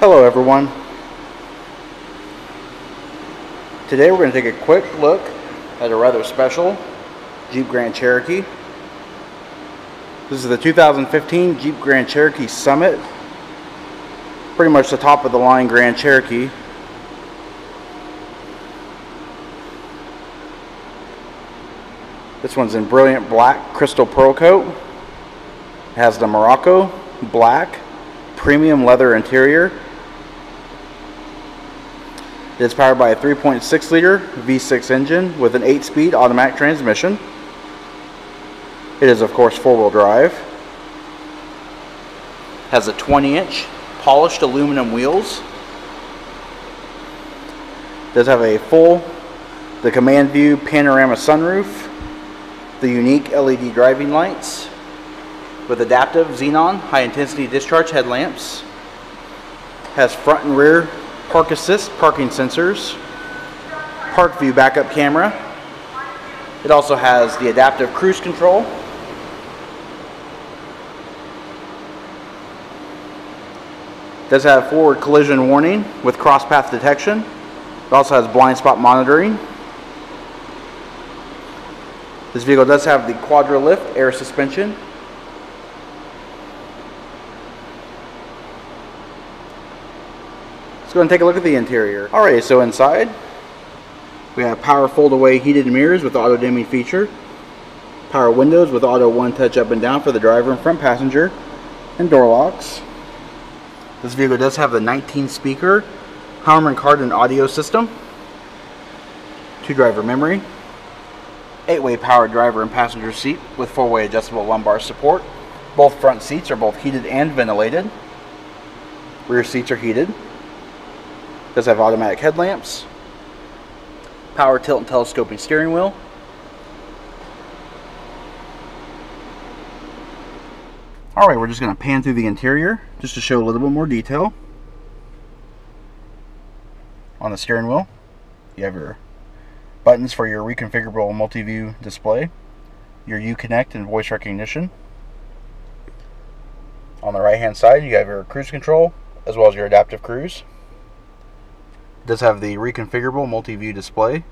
Hello everyone. Today we're going to take a quick look at a rather special Jeep Grand Cherokee. This is the 2015 Jeep Grand Cherokee Summit. Pretty much the top of the line Grand Cherokee. This one's in brilliant black crystal pearl coat. It has the Morocco black premium leather interior. It is powered by a 3.6 liter V6 engine with an 8 speed automatic transmission. It is of course four wheel drive. Has a 20 inch polished aluminum wheels. Does have a full the command view panorama sunroof. The unique LED driving lights with adaptive xenon high intensity discharge headlamps. Has front and rear park assist parking sensors. Park view backup camera. It also has the adaptive cruise control. It Does have forward collision warning with cross path detection. It also has blind spot monitoring. This vehicle does have the Quadralift air suspension. Let's go and take a look at the interior. Alright, so inside we have power fold away heated mirrors with auto dimming feature. Power windows with auto one touch up and down for the driver and front passenger. And door locks. This vehicle does have the 19 speaker Harman Kardon audio system. Two driver memory. 8-way power driver and passenger seat with 4-way adjustable lumbar support. Both front seats are both heated and ventilated. Rear seats are heated. Does have automatic headlamps. Power tilt and telescoping steering wheel. Alright, we're just going to pan through the interior just to show a little bit more detail. On the steering wheel, you have your buttons for your reconfigurable multi-view display, your Uconnect and voice recognition. On the right hand side you have your cruise control as well as your adaptive cruise. Does have the reconfigurable multi-view display.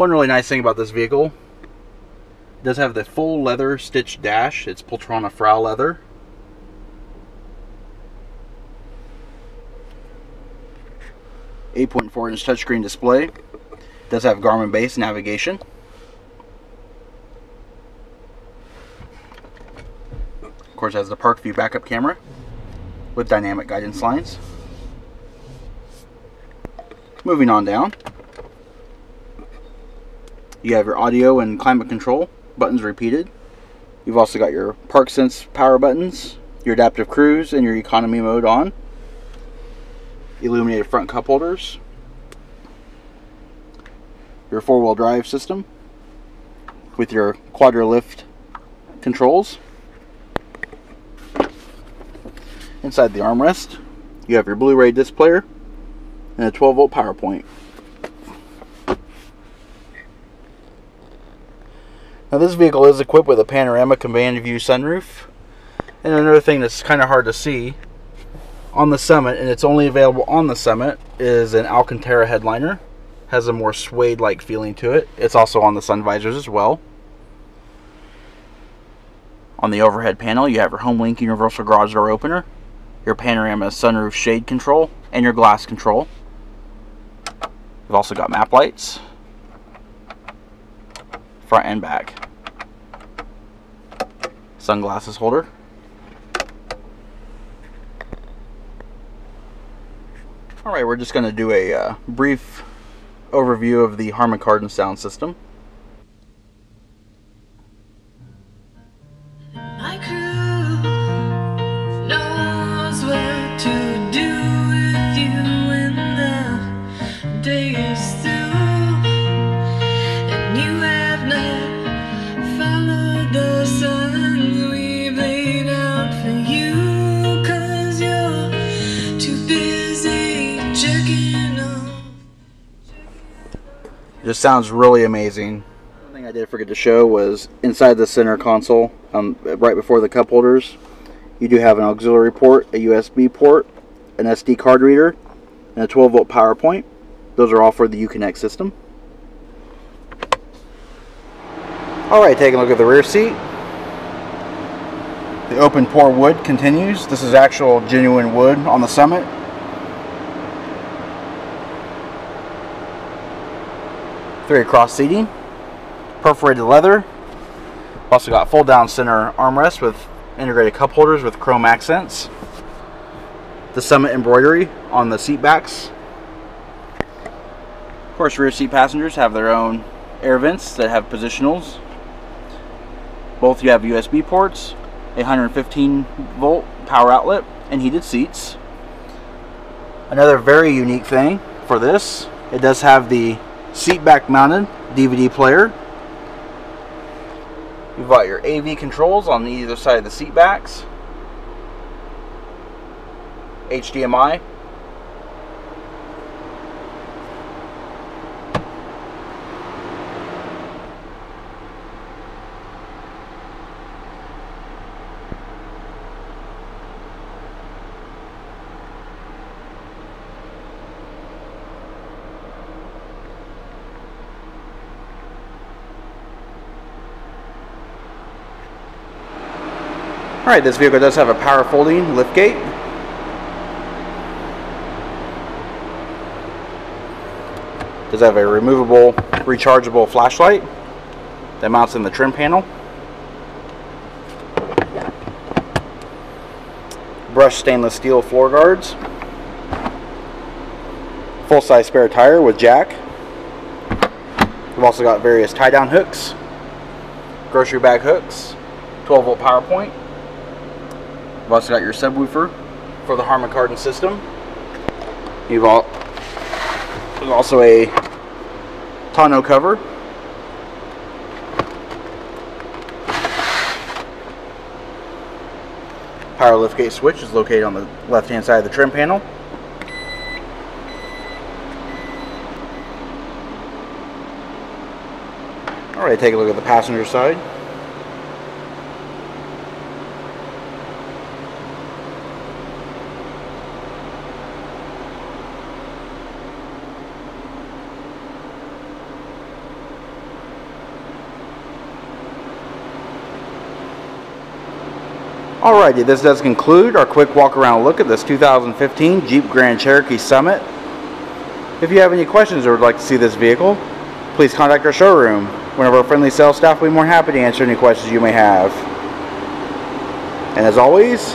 One really nice thing about this vehicle, does have the full leather stitched dash. It's Poltrona Frau leather. Eight point four inch touchscreen display. Does have Garmin base navigation. Of course, has the park view backup camera with dynamic guidance lines. Moving on down. You have your audio and climate control buttons repeated. You've also got your park sense power buttons, your adaptive cruise, and your economy mode on. Illuminated front cup holders. Your four-wheel drive system with your Quadralift controls. Inside the armrest, you have your Blu-ray disc player and a 12 volt power point. Now this vehicle is equipped with a panorama command view sunroof. And another thing that's kind of hard to see on the Summit, and it's only available on the Summit, is an Alcantara headliner. Has a more suede-like feeling to it. It's also on the sun visors as well. On the overhead panel, you have your HomeLink universal garage door opener, your panorama sunroof shade control, and your glass control. You've also got map lights, front and back. Sunglasses holder. Alright, we're just going to do a uh, brief overview of the Harman Kardon sound system. Just sounds really amazing. One thing I did forget to show was inside the center console, um, right before the cup holders, you do have an auxiliary port, a USB port, an SD card reader, and a 12 volt power point. Those are all for the Uconnect system. Alright, taking a look at the rear seat. The open pore wood continues. This is actual genuine wood on the Summit. Three across seating. Perforated leather. Also got fold down center armrest with integrated cup holders with chrome accents. The Summit embroidery on the seat backs. Of course, rear seat passengers have their own air vents that have positionals. Both you have USB ports, a 115 volt power outlet, and heated seats. Another very unique thing for this, it does have the seat back mounted DVD player. You've got your AV controls on either side of the seat backs. HDMI. Alright, this vehicle does have a power folding lift gate. Does have a removable, rechargeable flashlight that mounts in the trim panel. Brushed stainless steel floor guards. Full size spare tire with jack. We've also got various tie down hooks, grocery bag hooks, 12 volt power point. You've also got your subwoofer for the Harman Kardon system. You've all, there's also a tonneau cover. Power liftgate switch is located on the left hand side of the trim panel. Alright, take a look at the passenger side. Alrighty, this does conclude our quick walk around look at this 2015 Jeep Grand Cherokee Summit. If you have any questions or would like to see this vehicle, please contact our showroom. One of our friendly sales staff will be more happy to answer any questions you may have. And as always,